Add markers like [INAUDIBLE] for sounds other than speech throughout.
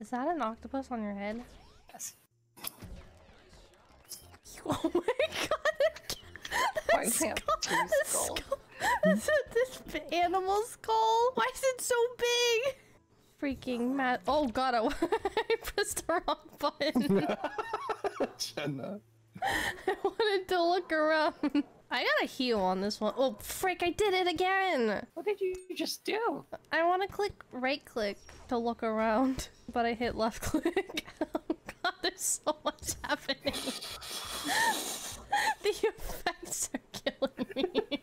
Is that an octopus on your head? Yes. [LAUGHS] Oh my god! [LAUGHS] Why have two skull- Is it this animal skull? Why is it so big? Freaking mad. Oh god, I, [LAUGHS] I pressed the wrong button. Chenna. I wanted to look around. I got a heal on this one. Oh, frick, I did it again! What did you just do? I want to click right click to look around, [LAUGHS] but I hit left [LAUGHS] click. oh god, there's so much happening. [LAUGHS] the effects are killing me.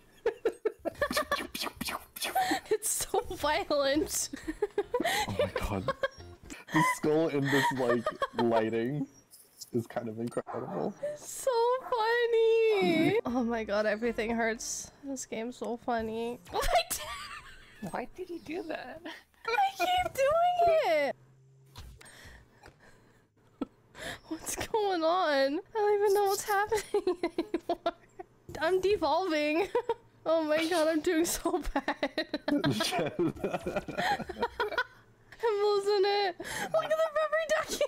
it's so violent. Oh my god. the skull in this like lighting is kind of incredible. so [LAUGHS] oh my god, everything hurts. This game's so funny. [LAUGHS] Did- Why did you do that? I keep doing it. [LAUGHS] What's going on? I don't even know what's happening anymore. I'm devolving. Oh my god, I'm doing so bad. I'm losing it. Look at the rubber ducky.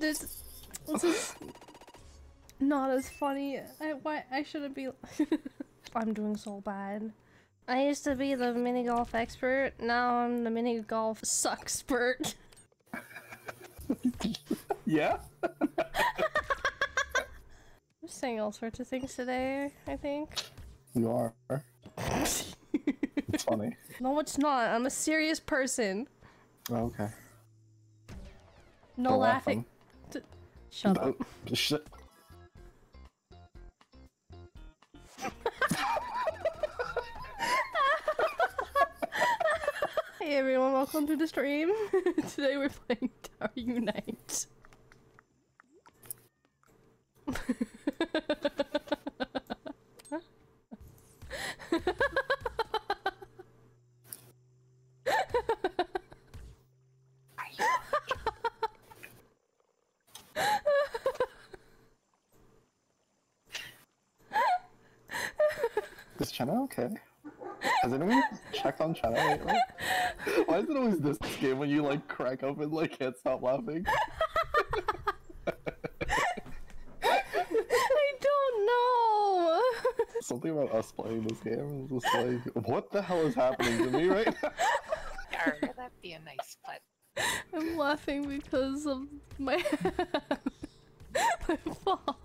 this, this is not as funny. I why I shouldn't be. [LAUGHS] I'm doing so bad. I used to be the mini golf expert. Now I'm the mini golf suckspert. [LAUGHS] yeah? [LAUGHS] I'm saying all sorts of things today. I think. You are. It's funny. No, it's not. I'm a serious person. Oh, okay. No Don't laugh, laughing. D- Shut up. Oh, shit. Everyone, welcome to the stream. [LAUGHS] Today we're playing Tower Unite. Is Chenna okay? Has anyone checked on Chenna lately? Why is it always this game when you like crack up and like can't stop laughing? [LAUGHS] I don't know. Something about us playing this game is just like, what the hell is happening to me right now? [LAUGHS] Arr, that'd be a nice butt. I'm laughing because of my [LAUGHS] my fall.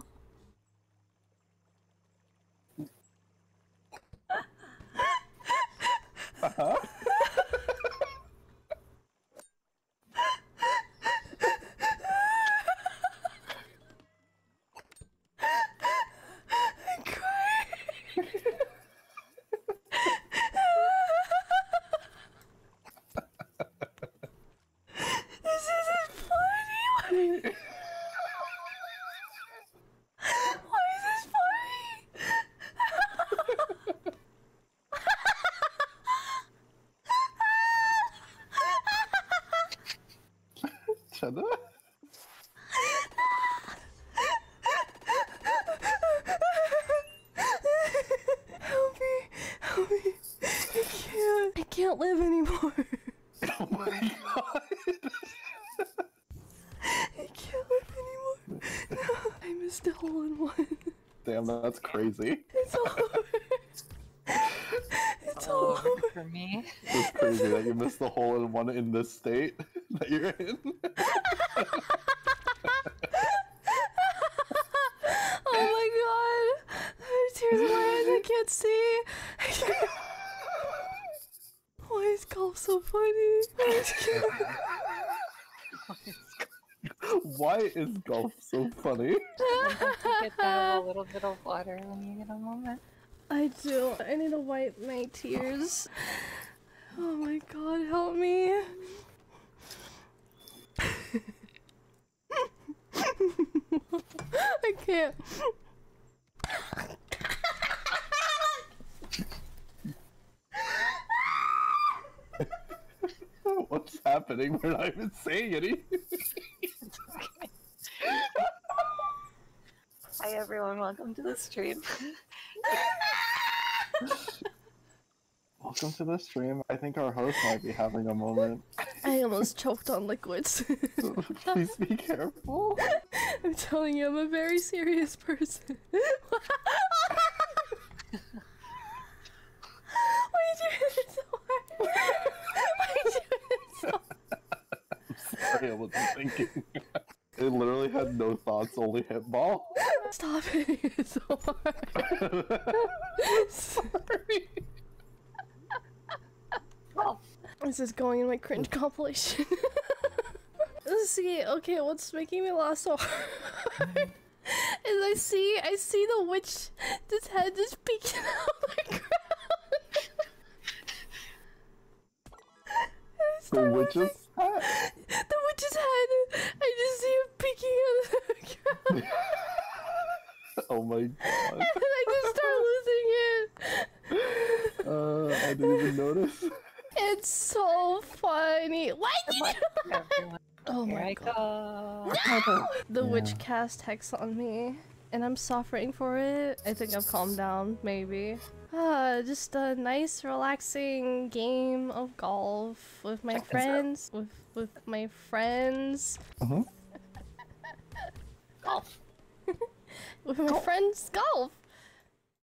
I'm crying. This isn't funny. Why is this Chenna? Help me! Help me! I can't. I can't live anymore. Oh my god. I can't live anymore. No, I missed a hole in one. Damn, that's crazy. It's all over. It's all All over. over for me. It's crazy that you missed the hole in one in this state that you're in. [LAUGHS] Oh my god! There's tears in my eyes. I can't see. I [LAUGHS] can't... Why is golf so funny? I just can't- Why is golf so funny? You get that a little bit of water when you get a moment? I do. I need to wipe my tears. Oh my god, help me. I can't. What's happening? We're not even saying anything. Hi everyone, welcome to the stream. Welcome to the stream. I think our host might be having a moment. I almost choked on liquids. [LAUGHS] Please be careful. I'm telling you, I'm a very serious person. [LAUGHS] Why did you hit it so hard? Why did you hit it so Sorry, I wasn't thinking. It literally had no thoughts, only hit ball. Stop hitting it so hard. [LAUGHS] Sorry. This is going in my cringe compilation. [LAUGHS] Let's see, okay, what's making me laugh so [LAUGHS] hard? Is I see, I see the witch, this head just peeking [LAUGHS] out of the ground. [LAUGHS] The start witch's losing- hat. The witch's head! I just see it peeking out of the ground. Oh my god. and I just start losing it. Uh, I didn't even notice. It's so funny. Why did you? Oh here my I god. go. [GASPS] The witch cast hex on me, and I'm suffering for it. I think I've calmed down, maybe. Ah, just a nice, relaxing game of golf with my Check friends. With with my friends. Mhm. Golf. [LAUGHS] With my friends, golf.